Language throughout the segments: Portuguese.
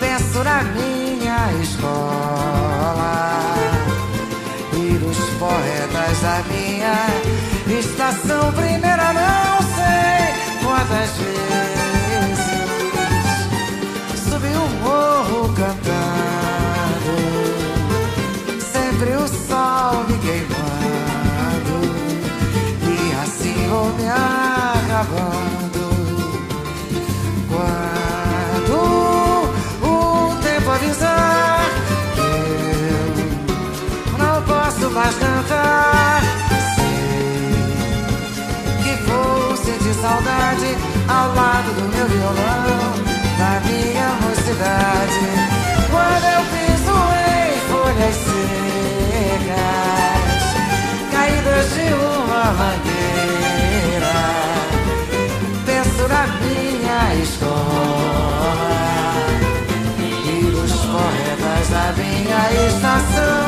Penso na minha escola e nos poetas da minha estação primeira. Não sei quantas vezes subi o um morro cantando, sempre o sol me queimando e assim vou me acabando. Mais cantar. saudade ao lado do meu violão, na minha mocidade. Quando eu piso em folhas secas, caídas de uma mangueira, penso na minha escola e dos poetas da minha estação.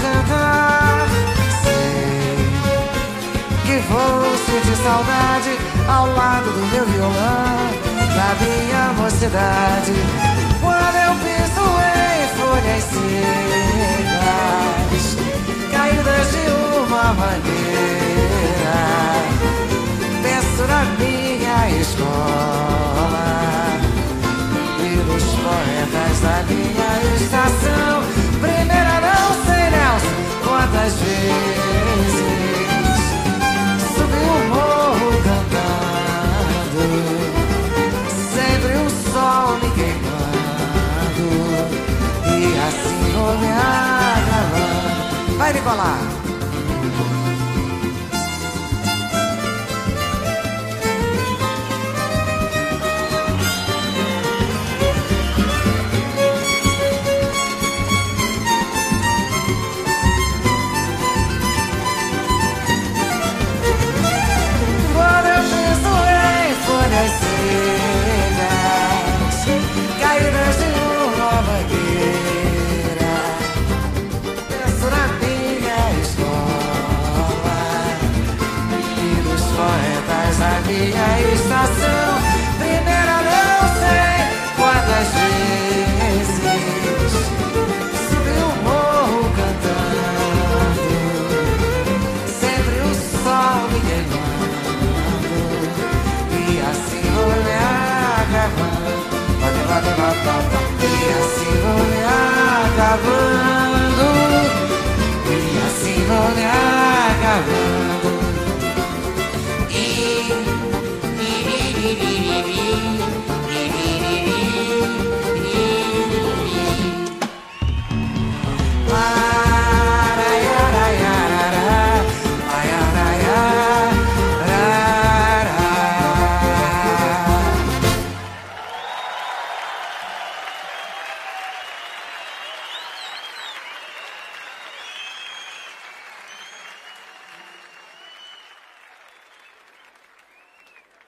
Cantar, sei que vou sentir saudade ao lado do meu violão da minha mocidade. Quando eu piso em acabando Vai, Nicolar! minha estação. Primeira não sei quantas vezes subi o morro cantando, sempre o sol me queimando e assim me acabando. E assim me acabando.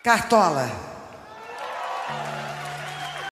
Cartola.